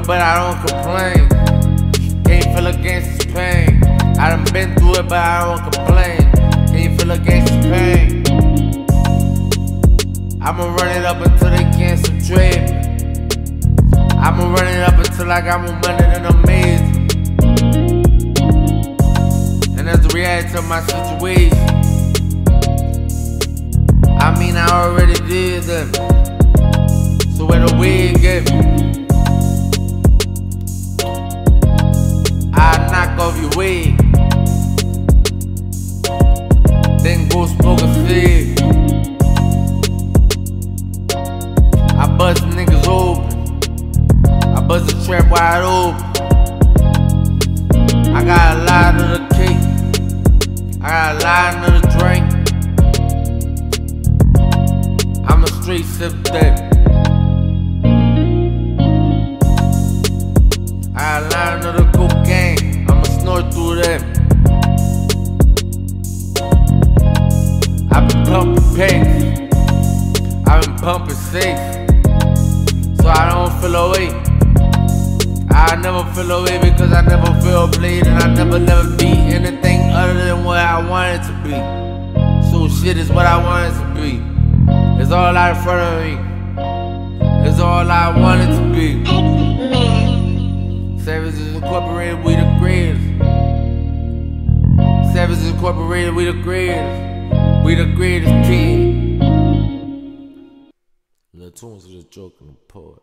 it, but I don't complain. Can't feel against this pain. I done been through it, but I don't complain. Can't feel against this pain. I'ma run it up until they can't subtract me. I'ma run it up until I got more money than amazing. And that's the reality of my situation. I mean, I already did that. So where the wig get me? Wig. Then go smoke a cig. I bust niggas open. I bust the trap wide open. I got a lot of the cake. I got a lot of the drink. I'm a straight sip that. I got a lot of the I've been pumping packs. I've been pumping six. So I don't feel away. I never feel away because I never feel bleed and I never never be anything other than what I wanted to be. So shit is what I wanted to be. It's all out in front of me. It's all I wanted to be. Savages Incorporated, we the greatest. Incorporated, we the greatest. We the greatest kid. Little tunes was just joking the poet.